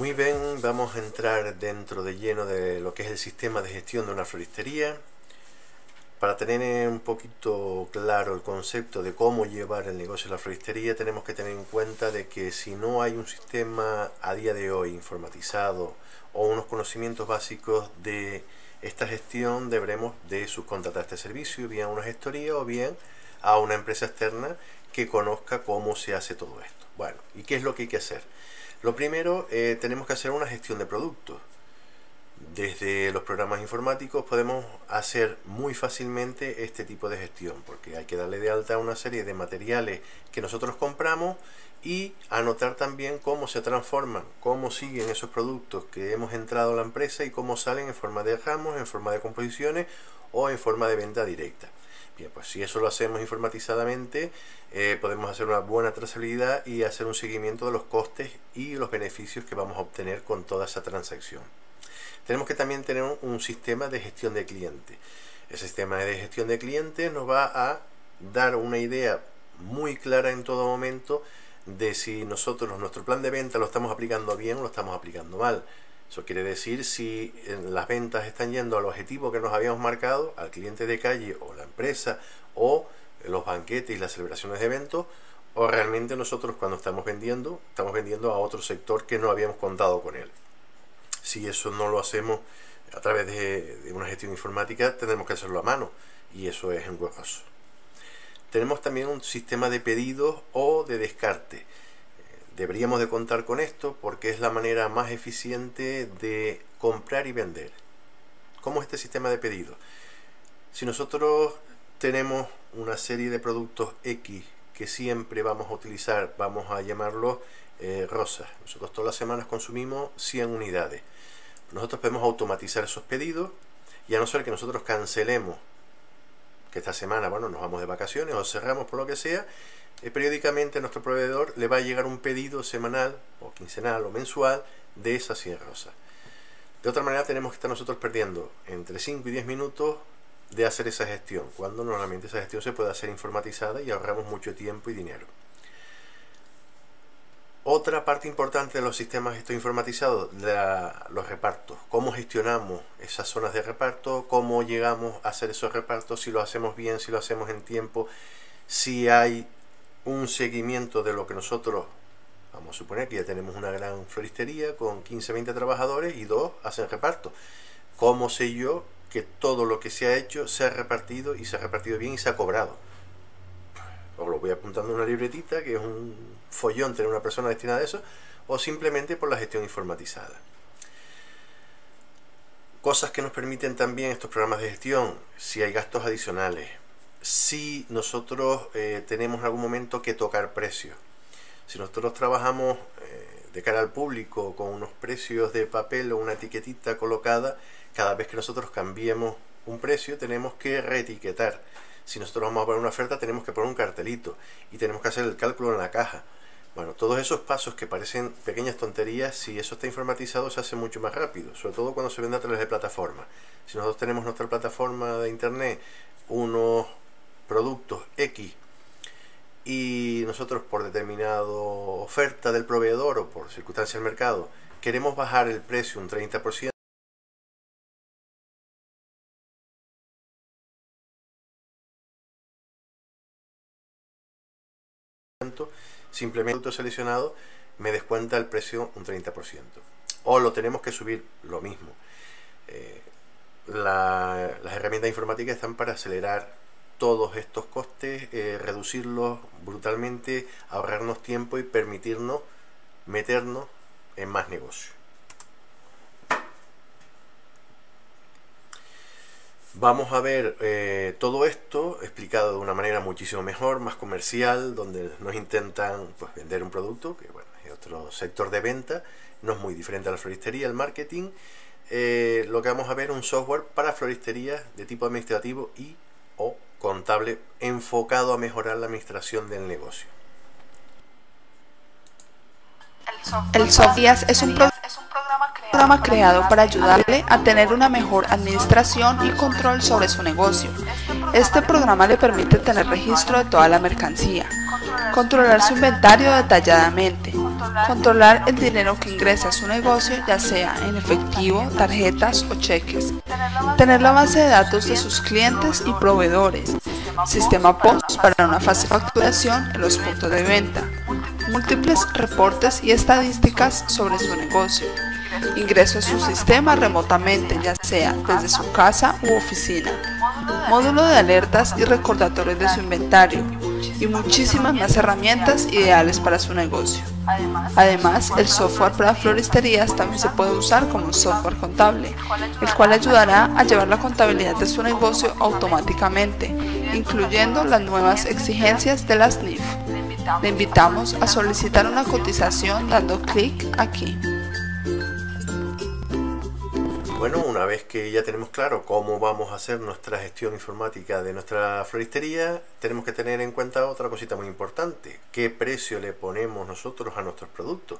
Muy bien, vamos a entrar dentro de lleno de lo que es el sistema de gestión de una floristería. Para tener un poquito claro el concepto de cómo llevar el negocio de la floristería, tenemos que tener en cuenta de que si no hay un sistema a día de hoy informatizado o unos conocimientos básicos de esta gestión, deberemos de subcontratar este servicio, bien a una gestoría o bien a una empresa externa que conozca cómo se hace todo esto. Bueno, ¿y qué es lo que hay que hacer? Lo primero, eh, tenemos que hacer una gestión de productos. Desde los programas informáticos podemos hacer muy fácilmente este tipo de gestión, porque hay que darle de alta una serie de materiales que nosotros compramos y anotar también cómo se transforman, cómo siguen esos productos que hemos entrado a la empresa y cómo salen en forma de ramos, en forma de composiciones o en forma de venta directa. Pues si eso lo hacemos informatizadamente, eh, podemos hacer una buena trazabilidad y hacer un seguimiento de los costes y los beneficios que vamos a obtener con toda esa transacción. Tenemos que también tener un, sistema de gestión de clientes. El sistema de gestión de clientes nos va a dar una idea muy clara en todo momento de si nosotros nuestro plan de venta lo estamos aplicando bien o lo estamos aplicando mal. Eso quiere decir si las ventas están yendo al objetivo que nos habíamos marcado, al cliente de calle o la empresa, o los banquetes y las celebraciones de eventos, o realmente nosotros cuando estamos vendiendo, estamos vendiendo a otro sector que no habíamos contado con él. Si eso no lo hacemos a través de, una gestión informática, tendremos que hacerlo a mano, y eso es engorroso. Tenemos también un sistema de pedidos o de descarte Deberíamos de contar con esto porque es la manera más eficiente de comprar y vender. ¿Cómo es este sistema de pedido? Si nosotros tenemos una serie de productos X que siempre vamos a utilizar, vamos a llamarlos eh, rosas. Nosotros todas las semanas consumimos 100 unidades. Nosotros podemos automatizar esos pedidos y a no ser que nosotros cancelemos que esta semana, bueno, nos vamos de vacaciones o cerramos por lo que sea, eh, periódicamente a nuestro proveedor le va a llegar un pedido semanal o quincenal o mensual de esa 100 rosas. De otra manera tenemos que estar nosotros perdiendo entre 5 y 10 minutos de hacer esa gestión, cuando normalmente esa gestión se puede hacer informatizada y ahorramos mucho tiempo y dinero. Otra parte importante de los sistemas esto informatizados, de los repartos. Cómo gestionamos esas zonas de reparto, cómo llegamos a hacer esos repartos, si lo hacemos bien, si lo hacemos en tiempo, si hay un seguimiento de lo que nosotros, vamos a suponer que ya tenemos una gran floristería con 15, 20 trabajadores y dos hacen reparto. ¿Cómo sé yo que todo lo que se ha hecho se ha repartido y se ha repartido bien y se ha cobrado? O lo voy apuntando en una libretita, que es un follón tener una persona destinada a eso, o simplemente por la gestión informatizada. Cosas que nos permiten también estos programas de gestión, si hay gastos adicionales, si nosotros eh, tenemos en algún momento que tocar precios. Si nosotros trabajamos eh, de cara al público con unos precios de papel o una etiquetita colocada, cada vez que nosotros cambiemos un precio tenemos que reetiquetar. Si nosotros vamos a poner una oferta tenemos que poner un cartelito y tenemos que hacer el cálculo en la caja. Bueno, todos esos pasos que parecen pequeñas tonterías, si eso está informatizado se hace mucho más rápido, sobre todo cuando se vende a través de plataforma. Si nosotros tenemos nuestra plataforma de internet, unos productos X y nosotros por determinada oferta del proveedor o por circunstancia del mercado queremos bajar el precio un 30%, simplemente producto seleccionado me descuenta el precio un 30%. O lo tenemos que subir lo mismo. Eh, las herramientas informáticas están para acelerar todos estos costes, eh, reducirlos brutalmente, ahorrarnos tiempo y permitirnos meternos en más negocio. Vamos a ver eh, todo esto explicado de una manera muchísimo mejor, más comercial, donde nos intentan pues, vender un producto, que bueno, es otro sector de venta, no es muy diferente a la floristería, el marketing. Eh, lo que vamos a ver un software para floristería de tipo administrativo y o contable enfocado a mejorar la administración del negocio. El Sofías es un, programa creado para ayudarle a tener una mejor administración y control sobre su negocio. Este programa le permite tener registro de toda la mercancía, controlar su inventario detalladamente, Controlar el dinero que ingresa a su negocio, ya sea en efectivo, tarjetas o cheques. Tener la base de datos de sus clientes y proveedores. Sistema POS para una fácil facturación en los puntos de venta. Múltiples reportes y estadísticas sobre su negocio. Ingreso a su sistema remotamente, ya sea desde su casa u oficina. Módulo de alertas y recordatorios de su inventario y muchísimas más herramientas ideales para su negocio. Además, el software para floristerías también se puede usar como software contable, el cual ayudará a llevar la contabilidad de su negocio automáticamente, incluyendo las nuevas exigencias de las NIF. Le invitamos a solicitar una cotización dando clic aquí. Una vez que ya tenemos claro cómo vamos a hacer nuestra gestión informática de nuestra floristería, tenemos que tener en cuenta otra cosita muy importante. ¿Qué precio le ponemos nosotros a nuestros productos?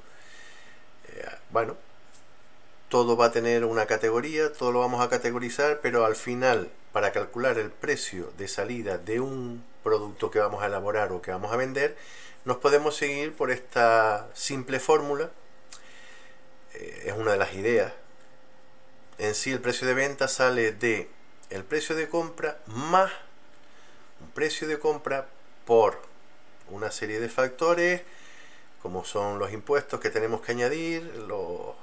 Eh, bueno, todo va a tener una categoría, todo lo vamos a categorizar, pero al final, para calcular el precio de salida de un producto que vamos a elaborar o que vamos a vender, nos podemos seguir por esta simple fórmula. Eh, es una de las ideas en sí el precio de venta sale de el precio de compra más un precio de compra por una serie de factores como son los impuestos que tenemos que añadir, los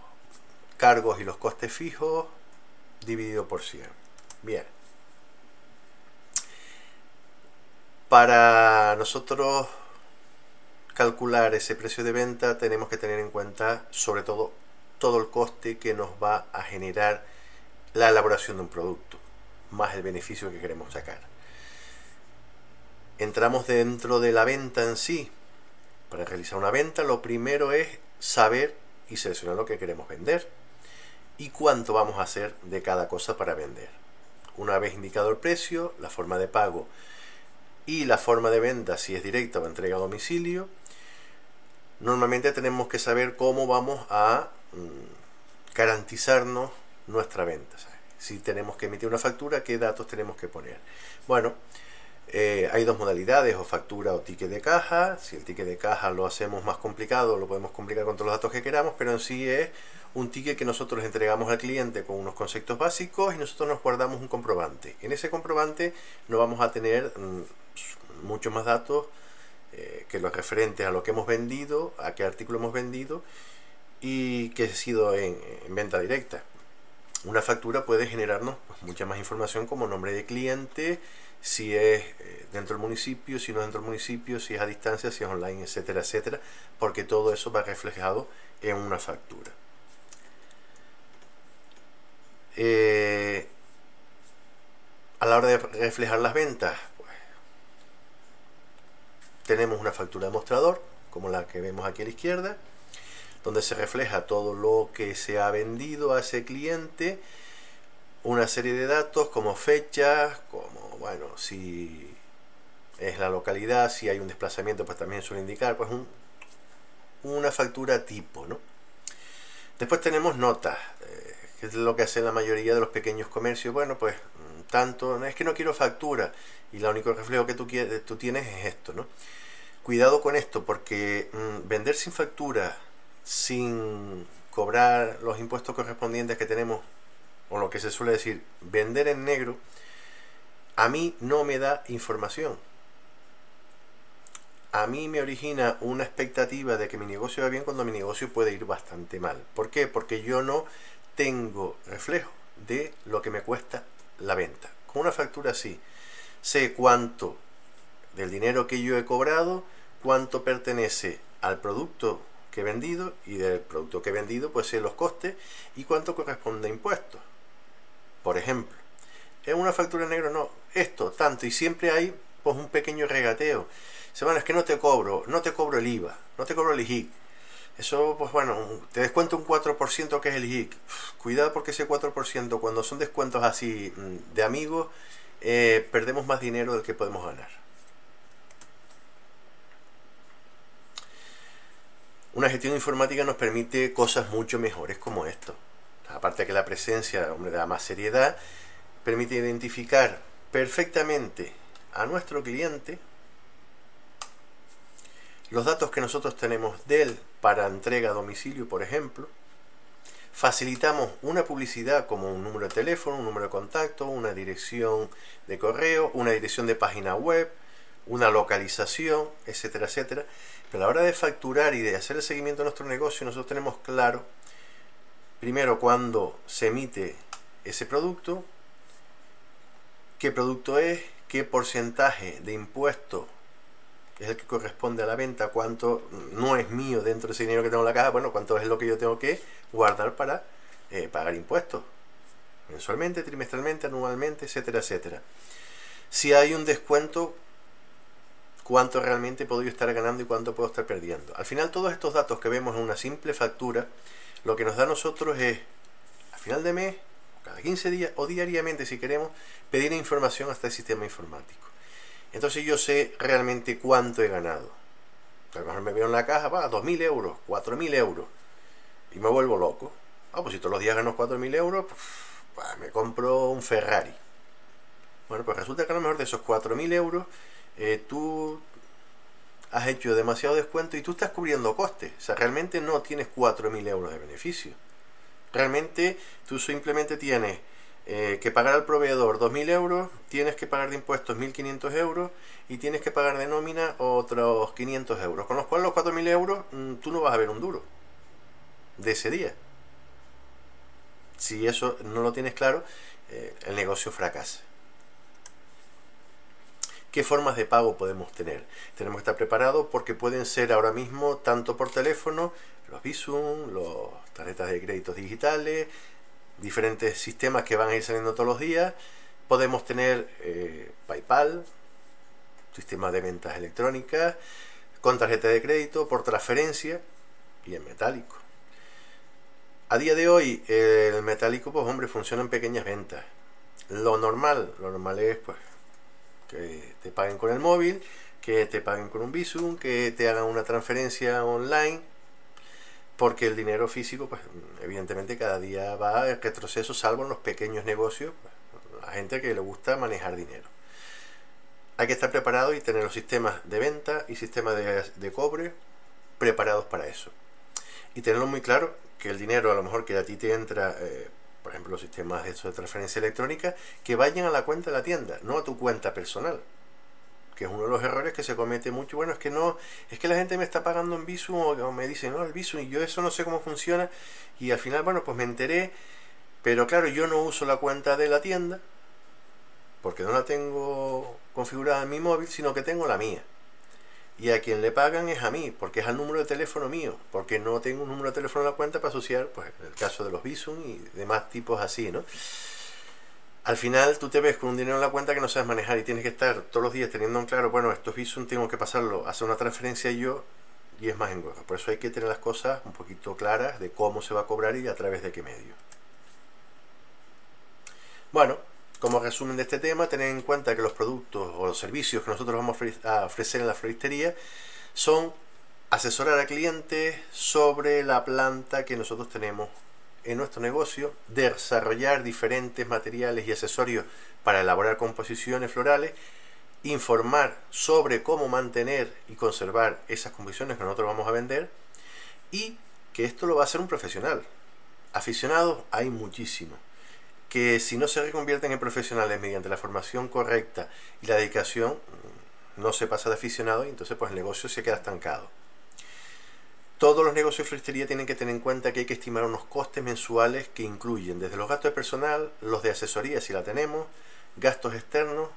cargos y los costes fijos dividido por 100. Bien. Para nosotros calcular ese precio de venta tenemos que tener en cuenta sobre todo todo el coste que nos va a generar la elaboración de un producto, más el beneficio que queremos sacar. Entramos dentro de la venta en sí. Para realizar una venta lo primero es saber y seleccionar lo que queremos vender y cuánto vamos a hacer de cada cosa para vender. Una vez indicado el precio, la forma de pago y la forma de venta, si es directa o entrega a domicilio, normalmente tenemos que saber cómo vamos a garantizarnos nuestra venta. Si tenemos que emitir una factura, ¿qué datos tenemos que poner? Bueno, eh, hay dos modalidades, o factura o ticket de caja. Si el ticket de caja lo hacemos más complicado, lo podemos complicar con todos los datos que queramos, pero en sí es un ticket que nosotros entregamos al cliente con unos conceptos básicos y nosotros nos guardamos un comprobante. En ese comprobante no vamos a tener mm, muchos más datos eh, que los referentes a lo que hemos vendido, a qué artículo hemos vendido y que ha sido en, venta directa. Una factura puede generarnos pues, mucha más información como nombre de cliente, si es eh, dentro del municipio, si no es dentro del municipio, si es a distancia, si es online, etcétera, etcétera, porque todo eso va reflejado en una factura. Eh, a la hora de reflejar las ventas, pues, tenemos una factura de mostrador, como la que vemos aquí a la izquierda, donde se refleja todo lo que se ha vendido a ese cliente, una serie de datos como fechas, como, bueno, si es la localidad, si hay un desplazamiento, pues también suele indicar, pues un, una factura tipo, ¿no? Después tenemos notas, eh, que es lo que hacen la mayoría de los pequeños comercios. Bueno, pues tanto, es que no quiero factura y el único reflejo que tú, quieres, tú tienes es esto, ¿no? Cuidado con esto, porque mm, vender sin factura sin cobrar los impuestos correspondientes que tenemos, o lo que se suele decir, vender en negro, a mí no me da información. A mí me origina una expectativa de que mi negocio va bien cuando mi negocio puede ir bastante mal. ¿Por qué? Porque yo no tengo reflejo de lo que me cuesta la venta. Con una factura sí, sé cuánto del dinero que yo he cobrado, cuánto pertenece al producto que he vendido y del producto que he vendido pues sé los costes y cuánto corresponde a impuestos. Por ejemplo, en una factura negra no, esto, tanto, y siempre hay pues un pequeño regateo. Se bueno, es que no te cobro, no te cobro el IVA, no te cobro el IGIC. Eso, pues bueno, te descuento un 4% que es el IGIC. Cuidado porque ese 4%, cuando son descuentos así mm, de amigos, eh, perdemos más dinero del que podemos ganar. Una gestión informática nos permite cosas mucho mejores como esto. Aparte de que la presencia hombre, da más seriedad, permite identificar perfectamente a nuestro cliente los datos que nosotros tenemos de él para entrega a domicilio, por ejemplo, facilitamos una publicidad como un número de teléfono, un número de contacto, una dirección de correo, una dirección de página web, una localización, etcétera, etcétera. Pero a la hora de facturar y de hacer el seguimiento de nuestro negocio, nosotros tenemos claro, primero, cuando se emite ese producto, qué producto es, qué porcentaje de impuesto es el que corresponde a la venta, cuánto no es mío dentro de ese dinero que tengo en la caja, bueno, cuánto es lo que yo tengo que guardar para eh, pagar impuestos, mensualmente, trimestralmente, anualmente, etcétera, etcétera. Si hay un descuento, cuánto realmente puedo estar ganando y cuánto puedo estar perdiendo. Al final todos estos datos que vemos en una simple factura, lo que nos da a nosotros es, a final de mes, cada 15 días o diariamente si queremos, pedir información hasta el sistema informático. Entonces yo sé realmente cuánto he ganado. A lo mejor me veo en la caja, va, 2.000 euros, 4.000 euros. Y me vuelvo loco. Ah, pues si todos los días gano 4.000 euros, pues, me compro un Ferrari. Bueno, pues resulta que a lo mejor de esos 4.000 euros, eh, tú has hecho demasiado descuento y tú estás cubriendo costes. O sea, realmente no tienes 4.000 euros de beneficio. Realmente tú simplemente tienes eh, que pagar al proveedor 2.000 euros, tienes que pagar de impuestos 1.500 euros y tienes que pagar de nómina otros 500 euros. Con los cuales los 4.000 euros mm, tú no vas a ver un duro de ese día. Si eso no lo tienes claro, eh, el negocio fracasa. ¿Qué formas de pago podemos tener? Tenemos que estar preparados porque pueden ser ahora mismo tanto por teléfono, los Visum, las tarjetas de créditos digitales, diferentes sistemas que van a ir saliendo todos los días. Podemos tener eh, PayPal, sistema de ventas electrónicas, con tarjeta de crédito, por transferencia y en metálico. A día de hoy el metálico, pues hombre, funciona en pequeñas ventas. Lo normal, lo normal es pues que te paguen con el móvil, que te paguen con un Visum, que te hagan una transferencia online porque el dinero físico, pues evidentemente cada día va en retroceso, salvo en los pequeños negocios, pues, la gente que le gusta manejar dinero. Hay que estar preparado y tener los sistemas de venta y sistemas de, cobre preparados para eso. Y tenerlo muy claro que el dinero a lo mejor que a ti te entra, eh, por ejemplo los sistemas de, de transferencia electrónica, que vayan a la cuenta de la tienda, no a tu cuenta personal que es uno de los errores que se comete mucho. Bueno, es que no, es que la gente me está pagando en Visum o, me dice, no, el Visum, y yo eso no sé cómo funciona. Y al final, bueno, pues me enteré, pero claro, yo no uso la cuenta de la tienda, porque no la tengo configurada en mi móvil, sino que tengo la mía. Y a quien le pagan es a mí, porque es al número de teléfono mío, porque no tengo un número de teléfono en la cuenta para asociar, pues, el caso de los Visum y demás tipos así, ¿no? al final tú te ves con un dinero en la cuenta que no sabes manejar y tienes que estar todos los días teniendo en claro, bueno, estos Visum tengo que pasarlo, hacer una transferencia yo y es más engorro. Por eso hay que tener las cosas un poquito claras de cómo se va a cobrar y a través de qué medio. Bueno, como resumen de este tema, tened en cuenta que los productos o los servicios que nosotros vamos a ofrecer en la floristería son asesorar a clientes sobre la planta que nosotros tenemos en nuestro negocio desarrollar diferentes materiales y accesorios para elaborar composiciones florales, informar sobre cómo mantener y conservar esas composiciones que nosotros vamos a vender y que esto lo va a hacer un profesional. Aficionados hay muchísimos que si no se reconvierten en profesionales mediante la formación correcta y la dedicación, no se pasa de aficionado y entonces pues el negocio se queda estancado. Todos los negocios de floristería tienen que tener en cuenta que hay que estimar unos costes mensuales que incluyen desde los gastos de personal, los de asesoría si la tenemos, gastos externos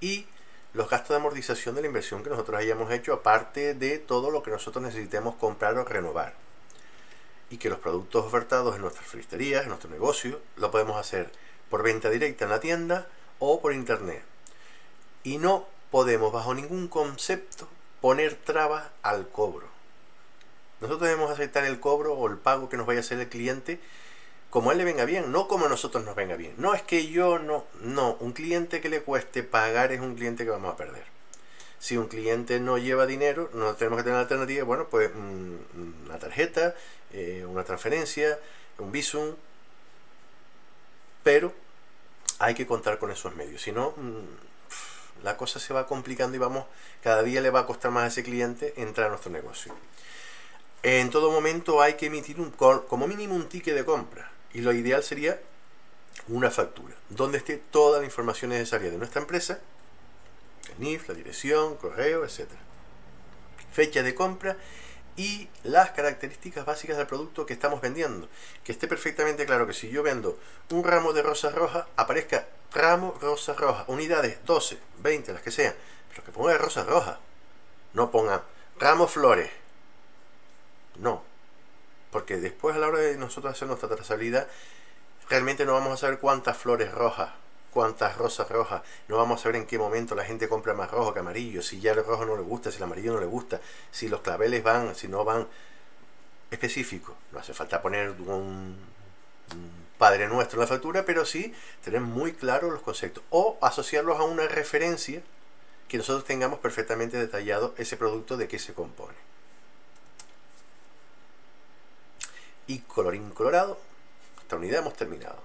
y los gastos de amortización de la inversión que nosotros hayamos hecho, aparte de todo lo que nosotros necesitemos comprar o renovar. Y que los productos ofertados en nuestras floristerías, en nuestro negocio, lo podemos hacer por venta directa en la tienda o por internet. Y no podemos bajo ningún concepto poner trabas al cobro. Nosotros debemos aceptar el cobro o el pago que nos vaya a hacer el cliente como a él le venga bien, no como a nosotros nos venga bien. No es que yo no, no, un cliente que le cueste pagar es un cliente que vamos a perder. Si un cliente no lleva dinero, no tenemos que tener alternativa, bueno, pues mm, una tarjeta, eh, una transferencia, un visum, pero hay que contar con esos medios, si no, mm, la cosa se va complicando y vamos, cada día le va a costar más a ese cliente entrar a nuestro negocio. En todo momento hay que emitir un, como mínimo un ticket de compra y lo ideal sería una factura donde esté toda la información necesaria de nuestra empresa, NIF, la dirección, correo, etc. Fecha de compra y las características básicas del producto que estamos vendiendo. Que esté perfectamente claro que si yo vendo un ramo de rosas rojas, aparezca ramo rosa roja, unidades 12, 20, las que sean, pero que ponga rosas rojas. No ponga ramo flores. No. Porque después a la hora de nosotros hacer nuestra trazabilidad, realmente no vamos a saber cuántas flores rojas cuántas rosas rojas, no vamos a saber en qué momento la gente compra más rojo que amarillo, si ya el rojo no le gusta, si el amarillo no le gusta, si los claveles van, si no van específico. No hace falta poner un, Padre Nuestro en la factura, pero sí tener muy claros los conceptos o asociarlos a una referencia que nosotros tengamos perfectamente detallado ese producto de qué se compone. Y colorín colorado, esta unidad hemos terminado.